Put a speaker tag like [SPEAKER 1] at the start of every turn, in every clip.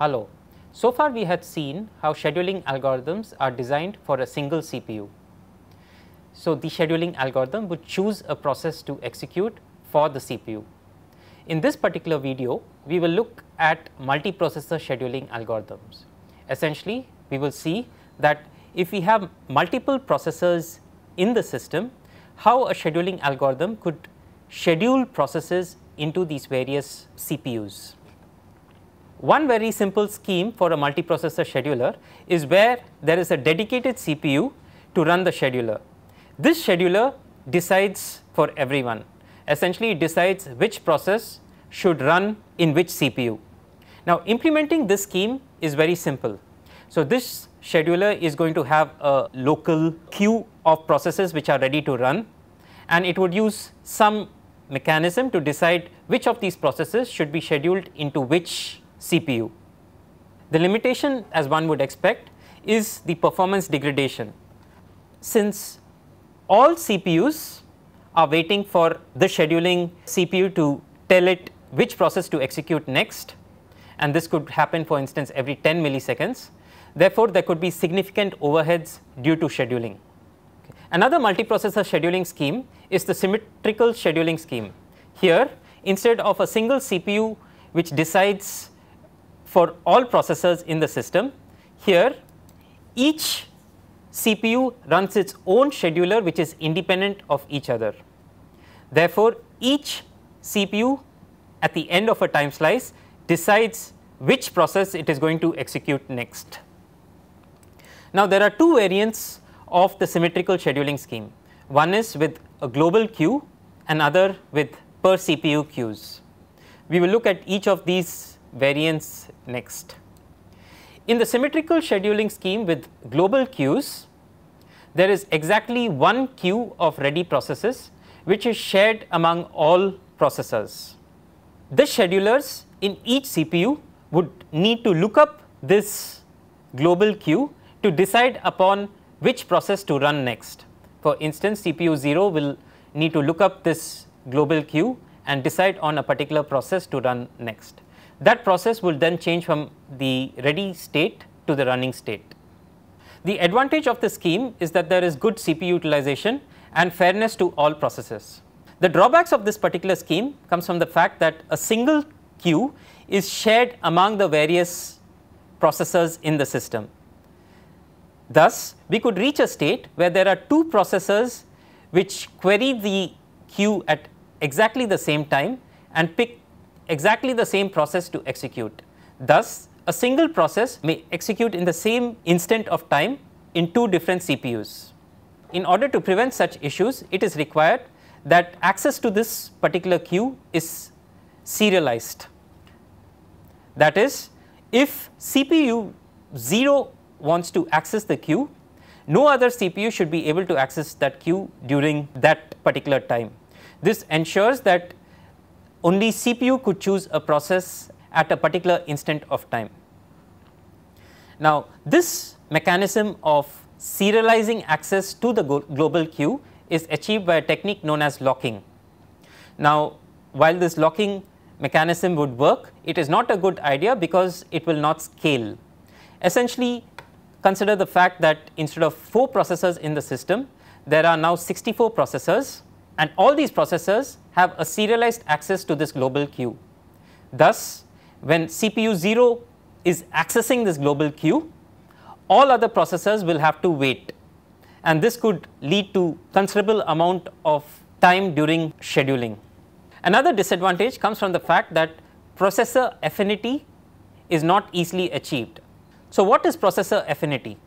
[SPEAKER 1] Hello. So far we had seen how scheduling algorithms are designed for a single CPU. So, the scheduling algorithm would choose a process to execute for the CPU. In this particular video, we will look at multiprocessor scheduling algorithms. Essentially, we will see that if we have multiple processors in the system, how a scheduling algorithm could schedule processes into these various CPUs. One very simple scheme for a multiprocessor scheduler is where there is a dedicated CPU to run the scheduler. This scheduler decides for everyone, essentially it decides which process should run in which CPU. Now, implementing this scheme is very simple. So, this scheduler is going to have a local queue of processes which are ready to run and it would use some mechanism to decide which of these processes should be scheduled into which CPU. The limitation as one would expect is the performance degradation. Since all CPUs are waiting for the scheduling CPU to tell it which process to execute next and this could happen for instance every 10 milliseconds. Therefore, there could be significant overheads due to scheduling. Another multiprocessor scheduling scheme is the symmetrical scheduling scheme. Here instead of a single CPU which decides for all processors in the system. Here each CPU runs its own scheduler which is independent of each other. Therefore, each CPU at the end of a time slice decides which process it is going to execute next. Now, there are two variants of the symmetrical scheduling scheme. One is with a global queue, another with per CPU queues. We will look at each of these variants next. In the symmetrical scheduling scheme with global queues, there is exactly one queue of ready processes which is shared among all processors. The schedulers in each CPU would need to look up this global queue to decide upon which process to run next. For instance, CPU 0 will need to look up this global queue and decide on a particular process to run next that process will then change from the ready state to the running state. The advantage of the scheme is that there is good CPU utilization and fairness to all processes. The drawbacks of this particular scheme comes from the fact that a single queue is shared among the various processors in the system. Thus, we could reach a state where there are two processors which query the queue at exactly the same time and pick exactly the same process to execute. Thus, a single process may execute in the same instant of time in two different CPUs. In order to prevent such issues, it is required that access to this particular queue is serialized. That is, if CPU 0 wants to access the queue, no other CPU should be able to access that queue during that particular time. This ensures that only CPU could choose a process at a particular instant of time. Now, this mechanism of serializing access to the global queue is achieved by a technique known as locking. Now, while this locking mechanism would work, it is not a good idea because it will not scale. Essentially, consider the fact that instead of 4 processors in the system, there are now 64 processors and all these processors have a serialized access to this global queue. Thus, when CPU 0 is accessing this global queue, all other processors will have to wait and this could lead to considerable amount of time during scheduling. Another disadvantage comes from the fact that processor affinity is not easily achieved. So, what is processor affinity?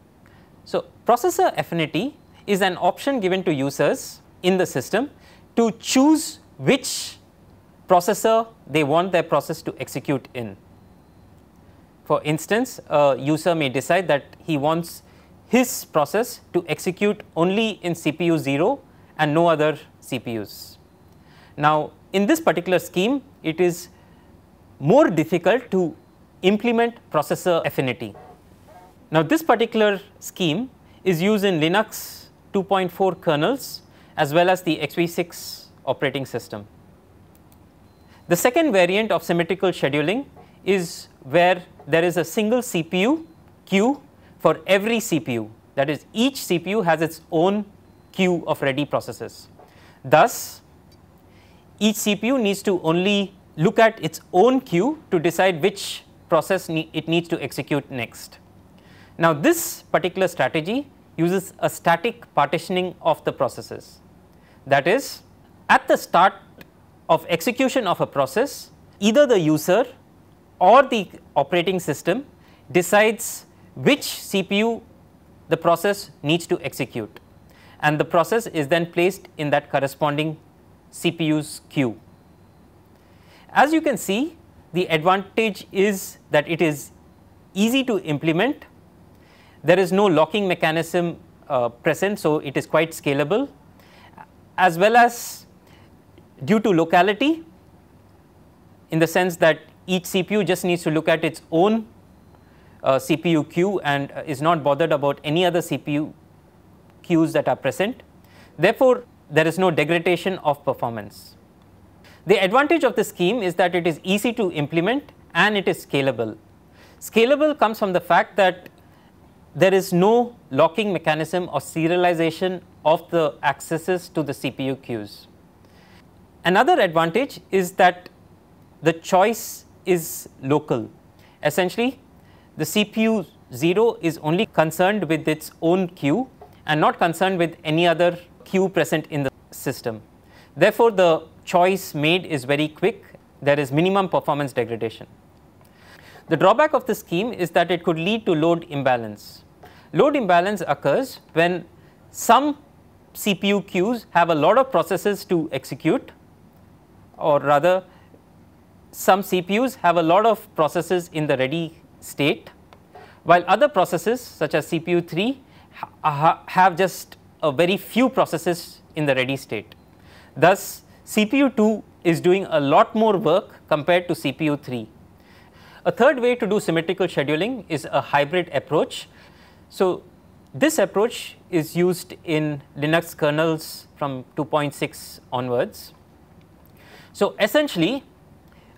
[SPEAKER 1] So, processor affinity is an option given to users in the system to choose which processor they want their process to execute in. For instance, a user may decide that he wants his process to execute only in CPU 0 and no other CPUs. Now, in this particular scheme, it is more difficult to implement processor affinity. Now, this particular scheme is used in Linux 2.4 kernels as well as the XV6 operating system. The second variant of symmetrical scheduling is where there is a single CPU queue for every CPU that is each CPU has its own queue of ready processes. Thus, each CPU needs to only look at its own queue to decide which process ne it needs to execute next. Now, this particular strategy uses a static partitioning of the processes. That is, at the start of execution of a process, either the user or the operating system decides which CPU the process needs to execute and the process is then placed in that corresponding CPU's queue. As you can see the advantage is that it is easy to implement, there is no locking mechanism uh, present so it is quite scalable as well as due to locality in the sense that each CPU just needs to look at its own uh, CPU queue and uh, is not bothered about any other CPU queues that are present. Therefore, there is no degradation of performance. The advantage of the scheme is that it is easy to implement and it is scalable. Scalable comes from the fact that there is no locking mechanism or serialization of the accesses to the CPU queues. Another advantage is that the choice is local. Essentially, the CPU 0 is only concerned with its own queue and not concerned with any other queue present in the system. Therefore, the choice made is very quick, there is minimum performance degradation. The drawback of the scheme is that it could lead to load imbalance. Load imbalance occurs when some CPU queues have a lot of processes to execute or rather some CPUs have a lot of processes in the ready state while other processes such as CPU 3 ha have just a very few processes in the ready state. Thus, CPU 2 is doing a lot more work compared to CPU 3. A third way to do symmetrical scheduling is a hybrid approach. So, this approach is used in Linux kernels from 2.6 onwards. So, essentially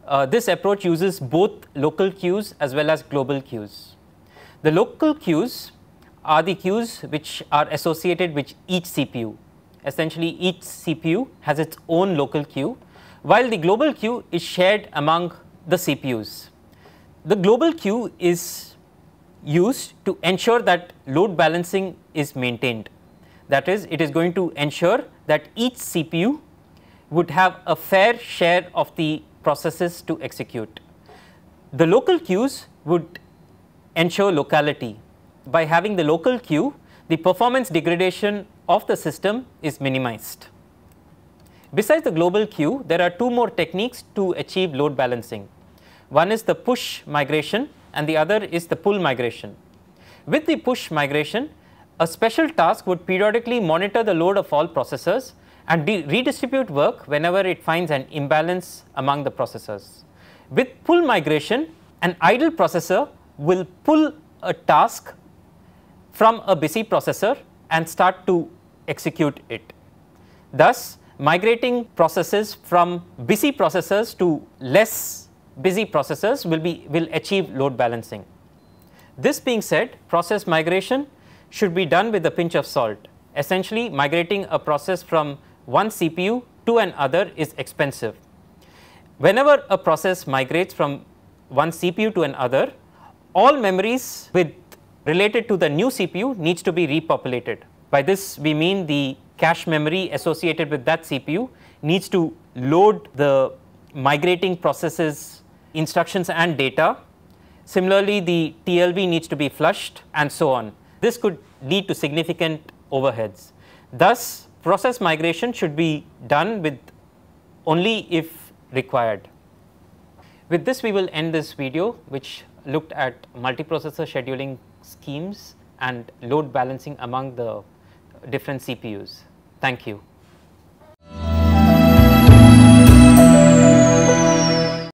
[SPEAKER 1] uh, this approach uses both local queues as well as global queues. The local queues are the queues which are associated with each CPU. Essentially each CPU has its own local queue while the global queue is shared among the CPUs. The global queue is used to ensure that load balancing is maintained. That is it is going to ensure that each CPU would have a fair share of the processes to execute. The local queues would ensure locality. By having the local queue, the performance degradation of the system is minimized. Besides the global queue, there are two more techniques to achieve load balancing. One is the push migration and the other is the pull migration. With the push migration, a special task would periodically monitor the load of all processors and redistribute work whenever it finds an imbalance among the processors. With pull migration, an idle processor will pull a task from a busy processor and start to execute it. Thus, migrating processes from busy processors to less busy processors will be will achieve load balancing. This being said, process migration should be done with a pinch of salt. Essentially, migrating a process from one CPU to another is expensive. Whenever a process migrates from one CPU to another, all memories with related to the new CPU needs to be repopulated. By this we mean the cache memory associated with that CPU needs to load the migrating processes instructions and data. Similarly, the TLB needs to be flushed and so on. This could lead to significant overheads. Thus, process migration should be done with only if required. With this we will end this video which looked at multiprocessor scheduling schemes and load balancing among the different CPUs. Thank you.